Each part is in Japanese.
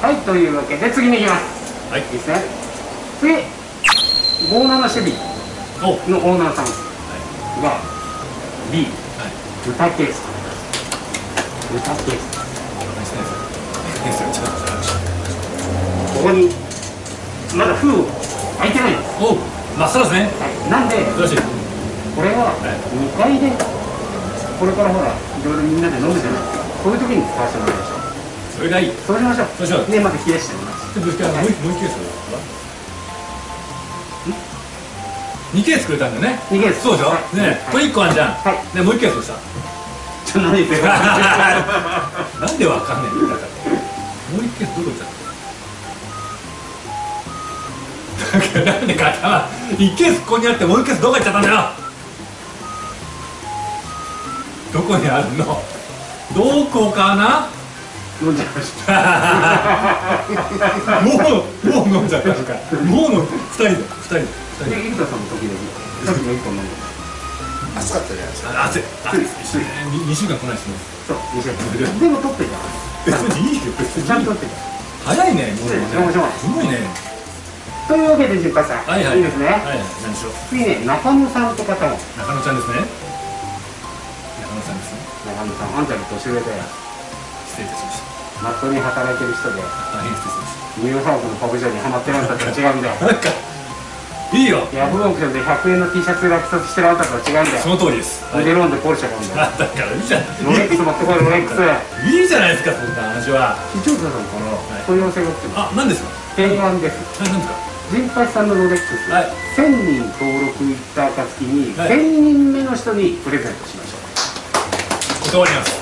はいというわけで次に行きます。はい。いいですね。次57シェビのオーナーさん。はが B いはい。豚ケース。豚ケース。ここにまだ封開いてない。んです、お。うまっさらですね。はい、なんでよろしい。これは2階でこれからほらいろいろみんなで飲むじゃない。ですかこういう時に使わせてもらいましょうそれがいい。そうしましょう。そうしよう。ねまず冷やしてみますでぶつけもうもう一ケース2ケースくれたんだよね。2ケース。そうでしょ、はい。ねこれ1個あんじゃん、はい。でもう1ケースどうした？ちょっと何言ってるなんでわかんねえんだから。もう1ケースどこ行った？なんでか頭1ケースここにあってもう1ケースどこ行っちゃったんだよ。どこにあるの？どこかな？飲んじゃいましたもうもう飲んじゃったのかもうの2人で2人で2人で生田さんの時々さっきも1本飲んで暑かったじゃないですか暑い暑いつい2週間来ないですねそう2週間でも取ってた別にいいよ別にちゃんと取ってた早いねもうねすごいねというわけで陣八さん、はいはいいいですね、はいはい何でしょう次ね中野さんって方も中野ちゃんですね中野さんですね中野さんあんたより年上だよ失礼いたしましたマットに働いてる人で大変失礼しましニューハーフのパブジャーにハマってるあんたとは違うんだよ。いいよ。ヤフーオークションで100円の T シャツ落札してるあんたとは違うんだよ。その通りです。はいモデロンでポルシェ買うんだよ。あだからいいじゃん。ロレックス持ってこいロレックス。いいじゃないですかそんな話は。視聴者さんからい。問い合わせが来てまあ何ですか？す提案です。あ何ですか？陣八さんのロレックス、はい。1000人登録いった暁に、はい。1000人目の人にプレゼントしましょう。断ります。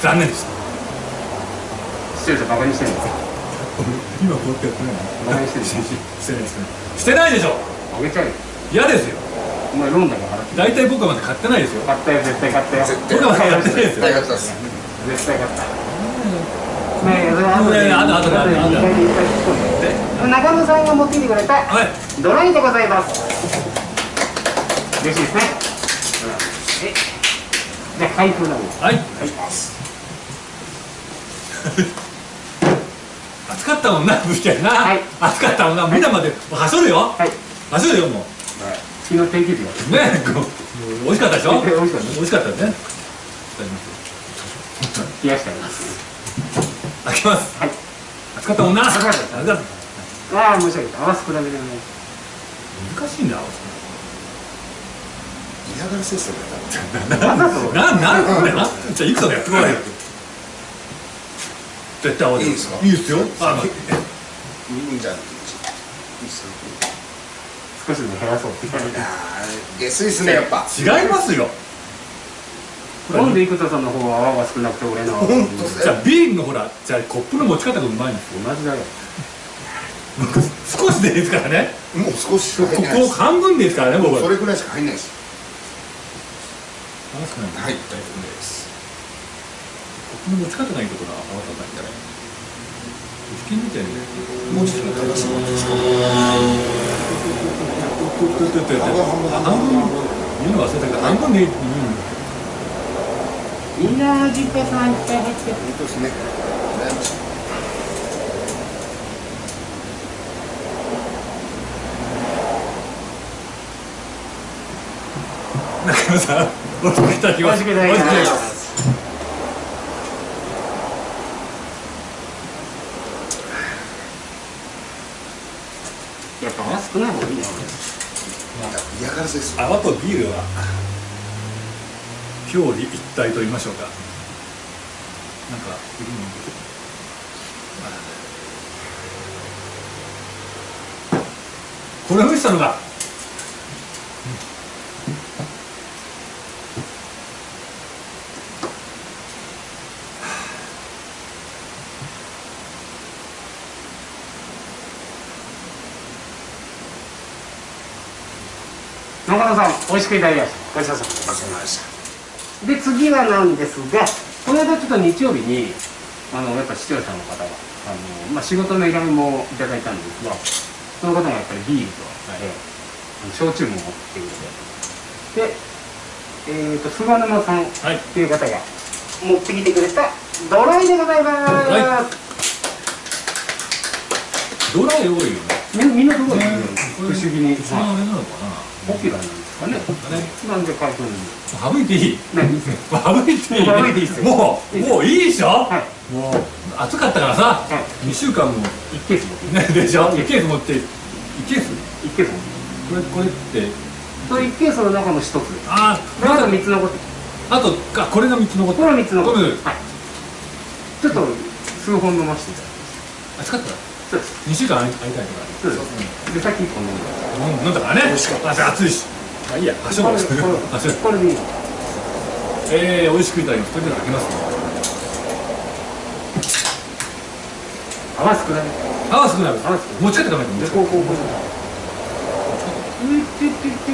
残念でした視聴者バカにしてんの。今こうやってやってないバカにしてんのしてないしてないしてないでしょ！あげちゃえよ。嫌ですよ。お前ロンだから払って大体僕はまだ買ってないですよ。買ったよ絶対買ったよ。絶僕はまだ買ってないですよ。絶対やったっす。絶対買った。ねえそれ後で。ねえあとであとであとで。で中野さんが持ってきてくれた。はいドライでございます？嬉しいですね。えじゃあ開封なんです。はい暑かったもんなぶっちゃけな、はい。暑かったもんな。みんなまで走るよ。はい。走るよもう。昨日天気図がねこう美味しかったでしょ？美味しかった。美味しかったね。冷やしてあります。開けます。はい。暑かったもんな。暑かった。暑かっああ申し訳ない。合わせ比べでね。た難しいんだ嫌がらせっすよななんなんだよなじゃあいくつかやってこいよ絶対合わせるいいですか？いいですよ。あまあう。んじゃあいいっすか少しでも減らそうって言ってあー下水っすねやっぱ。違いますよ。なんで生田さんの方は泡が少なくて俺の。じゃあビールのほらじゃあコップの持ち方がうまいんですよ。同じだよ僕少しでいいですからね。もう少ししここ半分でいいですからね僕は。それくらいしか入んないです。話少ない。はい大丈夫ですコップの持ち方がいいところは合わせないんだね危険みたいねもうちょっと高さもですか半分言うの忘れたけど半分でいい、うんみんな実家さんいっぱい入って本当ですね羨ましい中野さお疲れいただきます。美味しただきます美味しくいただきますやっぱ泡少ない方がいいな嫌がらせです泡とビールは？表裏一体と言いましょうか。なんかいるのこれを見せたのが。中野さん美味しくいただきました。ごちそうさまお疲れ様でした。で次はなんですがこの間ちょっと日曜日にあのやっぱ視聴者の方があの、まあ、仕事の依頼もいただいたんですがその方がやっぱりビールと、えーあの焼酎も持ってきてくれて。でえー、と菅沼さんっはい。ていう方が持ってきてくれたドライでございます、はドライ多いよね。みみんなどこにね。不思議に、うちのあはい、れなのかポピュラーなんですかねなねなんで書いてるんで省いていい何省いていい省いていいっすよもうもういいでしょ？はい。もう暑かったからさはい。2週間も。一ケース持って。ねでしょ？1ケース持って1ケース？一ケースこれこれって。その一ケースの中の一つ。ですあであとあ三つ残ってる。あとあこれが3つ残ってこれは三つ残ってはい。ちょっと数本飲ませていただき暑かった？ます そうです2週間空いたりとかそうですでさっき飲んだ飲んだからね。美味しかった。あ暑いし。まあいいや。走ろうこれでいいえー、美味しくいただきますそれでは開けます少ない？泡少ない。泡少ない。持ち帰ってダメだでこうこうこう。てってって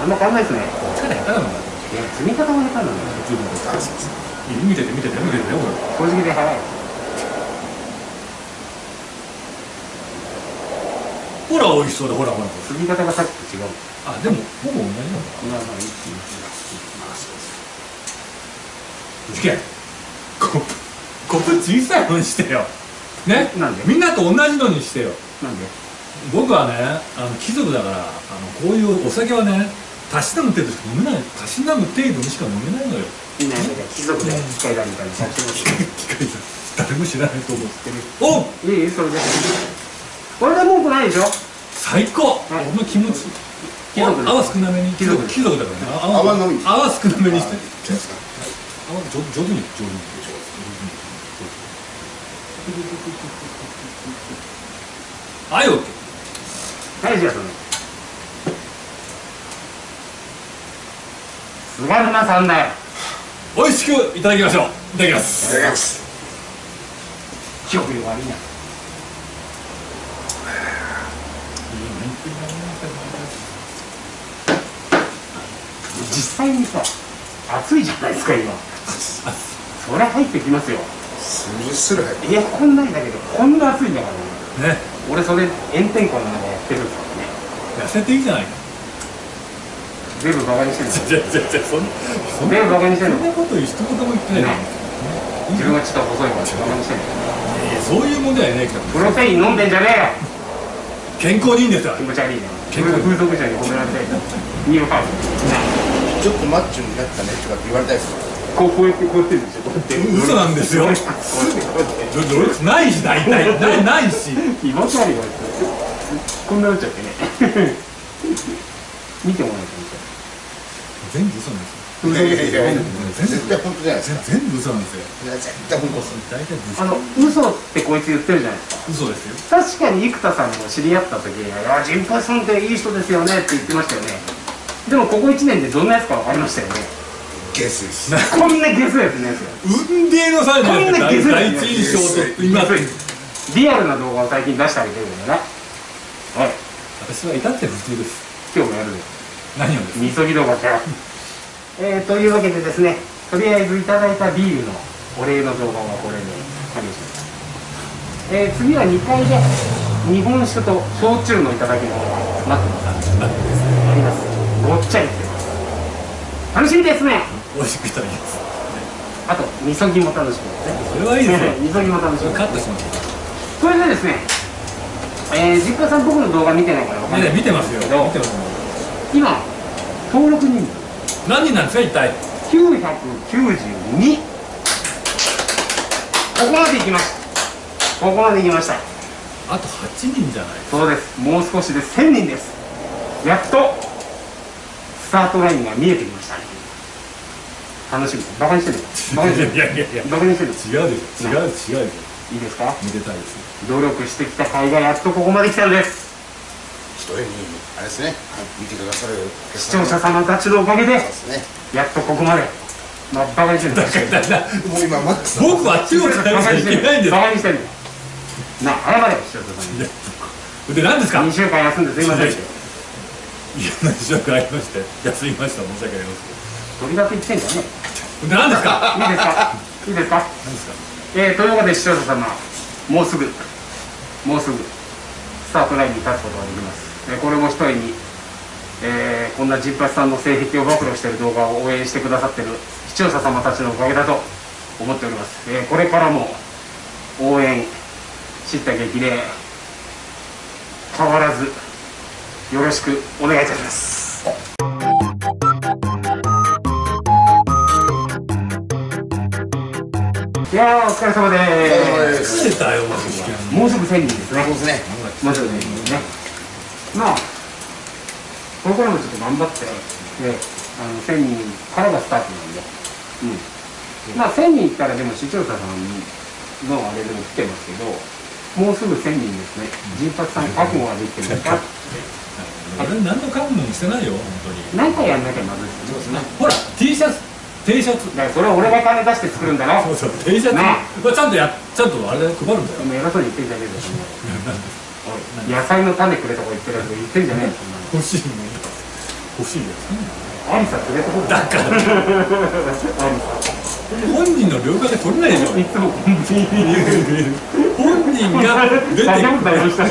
あんま変わんないですね。持ち帰って下手なのかいや積み方が下手なんだよ。十分あそうそう見てて見てて見ててよこれ正直で早いほら美味しそうだほらほら。積み方がさっきと違うあでもほぼ同じなのか今の一事件コップコップ小さいのにしてよ。ね？なんで？みんなと同じのにしてよ。なんで？僕はねあの貴族だからあのこういうお酒はねたしなむ程度しか飲めない。たしなむ程度にしか飲めないのよ。みんな貴族で機械だみたいにさせてます。機械さ誰も知らないと思うってる。おいいそれで。これで文句ないでしょ？最高、はい。この気持ち泡少なめに。貴族貴族だからね。泡のみ。泡少なめにして。泡上上手に上手にはい OK はいじゃあその菅沼さんだよ。美味しくいただきましょう。いただきます。いただきます。記憶力悪いな実際にさ暑いじゃないです。か今そりゃ入ってきますよ。スルスル入ってエアコンないだけどこんな暑いんだからね。ね。俺それ炎天下の中やってるんですからね。痩せていいじゃない。か全部バカにしてるじゃじゃじゃそんそん全部バカにしてるそんなこと一言も言ってない。よ自分がちょっと細いからバカにしてるいやそういう問題はねえけど。プロテイン飲んでんじゃねえよ。健康にいいんですよ。気持ち悪いな結構風俗嬢に褒められたいなニューハーフちょっとマッチョになったねとかって言われたいですこうこうやってこうやってるんですよ。こうやって。嘘なんですよ。ないし大体。な いないし気持ち悪いわこんななっちゃってね。見てもらえ全部嘘なんですよ。いやいやいや。絶対本当じゃない。ですか全部嘘なんですよ。いや絶対本当です大体あの嘘ってこいつ言ってるじゃないですか。嘘ですよ。確かに生田さんも知り合った時に「いや陣八さんっていい人ですよね」って言ってましたよねでもここ1年でどんなやつか分かりましたよね。ゲスです。こんなゲスやつのやつよ運命の際こんのなゲス第一印象と今。リアルな動画を最近出してあげてるんだよね。はい。私は至って普通です。今日もやるよ何をですみそぎ動画だよ えー、というわけでですねとりあえずいただいたビールのお礼の動画はこれで完了します。えー、次は2階で日本酒と焼酎のいただき物が待ってます。ありますごっちゃいってます楽しみですね。美味しくいただきます。あとみそぎも楽しみですね。それはいいですよみそぎも楽しみ。カットします。それでですねえー、実家さん僕の動画見てないからわかんない。ね見てますよ。見てます今登録人何人なんですか一体？数992ここまで行きました。ここまで行きました。あと8人じゃないそうです。もう少しで1000人です。やっとスタートラインが見えてきました。ね楽しみ。バカにしてるバカにしてるいやいやいやバカにしてる。違うですよ違う違ういいです。かめでたいです。努力してきた甲斐がやっとここまで来たんです。一重にあれで。すね見てくださる視聴者様たちのおかげでねやっとここまでまあバカにしてるだからだもう今マックス僕は手を使いバカにちゃいけないんです。バカにしてるな謝れよ視聴者さんにで何ですか2週間休んで。すいませんいろんな事情がありまして。休みました申し訳ありま取り立て言ってんじゃね。せんで何ですか？えいいですか？いいですか？何ですか？えー、というわけで視聴者様もうすぐ。もうすぐ。スタートラインに立つことができます、えーこれも一重に、えーこんなジッパチさんの性癖を暴露している動画を応援してくださっている視聴者様たちのおかげだと思っております、えーこれからも応援知った激励変わらずよろしくお願いいたします。いやーお疲れ様です。もうすぐ1000人ですね。ですね。もうすぐ1000人ですね。まあこれからもちょっと頑張って、ね、あの1000人からがスタートなんで。うん。まあ1000人いったらでも視聴者さんのあれでも来てますけどもうすぐ1000人ですね。陣八さん覚悟ができてるんですか俺何の覚悟もしてないよ本当に。何回やんなきゃまずいですよね。ほら T シャツ。T シャツ。だからそれは俺が金出して作るんだろ。そうそう T シャツ。ね。ちゃんとやちゃんとあれで配るんだよ。偉そうに言ってんじゃねえぞそんなのおい野菜の種くれとか言ってるやつ言ってんじゃねえよ。欲しいもん欲しいよ。アリサ連れてこい。だから。本人の了解で取れないでしょいつも本人が出て 大丈夫だよ下で